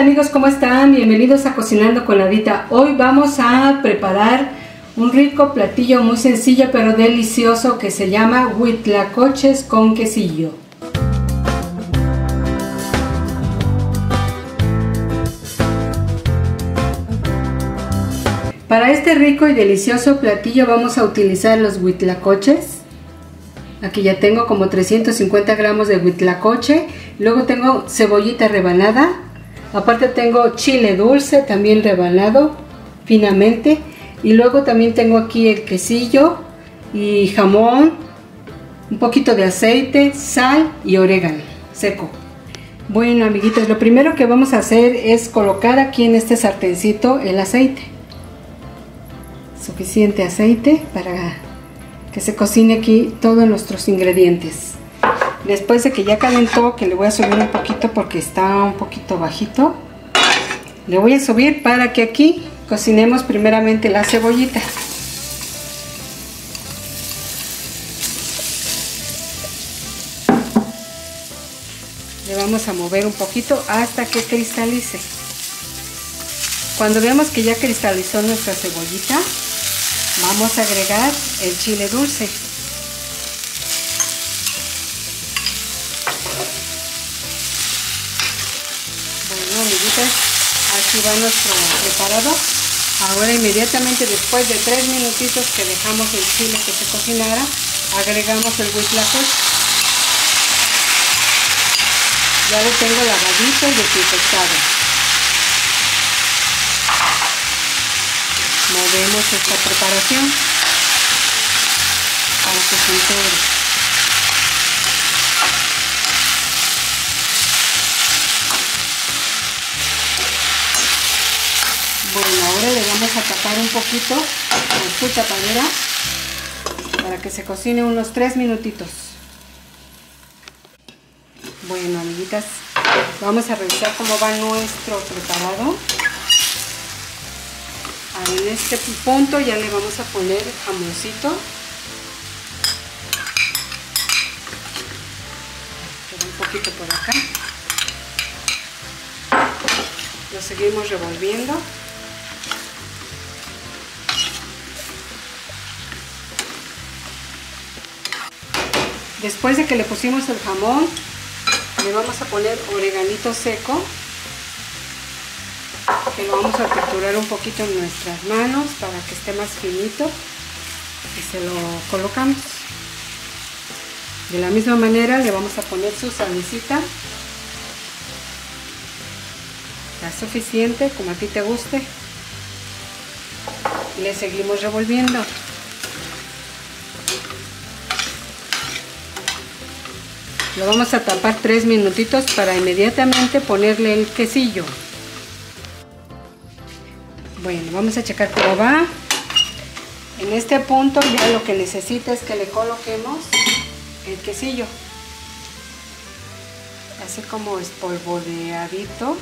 amigos, ¿cómo están? Bienvenidos a Cocinando con la Dita. Hoy vamos a preparar un rico platillo muy sencillo pero delicioso que se llama huitlacoches con quesillo. Para este rico y delicioso platillo vamos a utilizar los huitlacoches. Aquí ya tengo como 350 gramos de huitlacoche. Luego tengo cebollita rebanada. Aparte tengo chile dulce también rebanado finamente. Y luego también tengo aquí el quesillo y jamón, un poquito de aceite, sal y orégano seco. Bueno amiguitos, lo primero que vamos a hacer es colocar aquí en este sartencito el aceite suficiente aceite para que se cocine aquí todos nuestros ingredientes. Después de que ya calentó, que le voy a subir un poquito porque está un poquito bajito, le voy a subir para que aquí cocinemos primeramente la cebollita. Le vamos a mover un poquito hasta que cristalice. Cuando veamos que ya cristalizó nuestra cebollita, Vamos a agregar el chile dulce. Aquí va nuestro preparado. Ahora inmediatamente después de tres minutitos que dejamos el chile que se cocinara, agregamos el huitlacoche. Ya lo tengo lavadito y desinfectado. movemos esta preparación para que se integre. Ahora le vamos a tapar un poquito con su tapadera para que se cocine unos 3 minutitos. Bueno, amiguitas, vamos a revisar cómo va nuestro preparado. En este punto ya le vamos a poner jamoncito. Un poquito por acá. Lo seguimos revolviendo después de que le pusimos el jamón le vamos a poner oreganito seco que lo vamos a triturar un poquito en nuestras manos para que esté más finito y se lo colocamos. De la misma manera le vamos a poner su salicita la suficiente como a ti te guste. Le seguimos revolviendo lo vamos a tapar tres minutitos para inmediatamente ponerle el quesillo bueno, vamos a checar cómo va. En este punto ya lo que necesita es que le coloquemos el quesillo. Así como espolvoreadito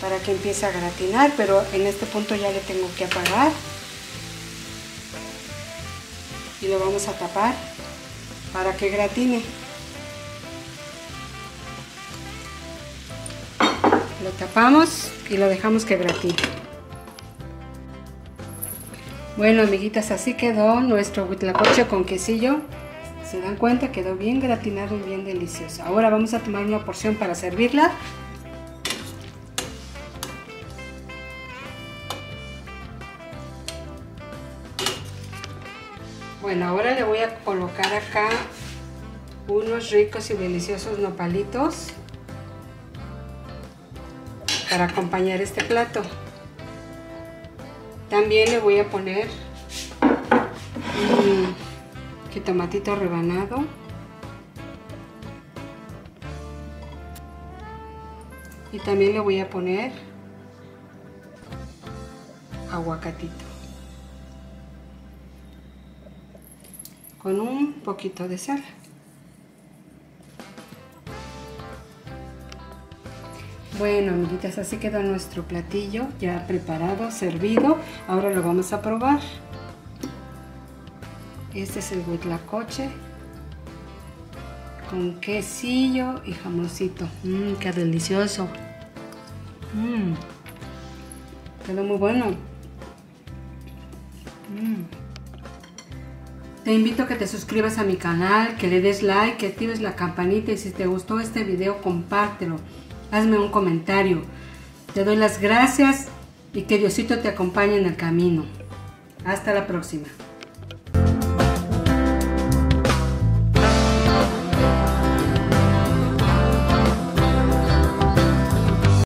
para que empiece a gratinar, pero en este punto ya le tengo que apagar. Y lo vamos a tapar para que gratine. Lo tapamos y lo dejamos que gratine. Bueno, amiguitas, así quedó nuestro huitlacoche con quesillo. Se dan cuenta, quedó bien gratinado y bien delicioso. Ahora vamos a tomar una porción para servirla. Bueno, ahora le voy a colocar acá unos ricos y deliciosos nopalitos para acompañar este plato. También le voy a poner un jitomatito rebanado. Y también le voy a poner aguacatito. Con un poquito de sal. Bueno, amiguitas, así quedó nuestro platillo ya preparado, servido. Ahora lo vamos a probar. Este es el huitlacoche con quesillo y jamoncito. Mmm, qué delicioso. Mmm. Quedó muy bueno. Mm. Te invito a que te suscribas a mi canal, que le des like, que actives la campanita y si te gustó este video compártelo. Hazme un comentario. Te doy las gracias y que Diosito te acompañe en el camino. Hasta la próxima.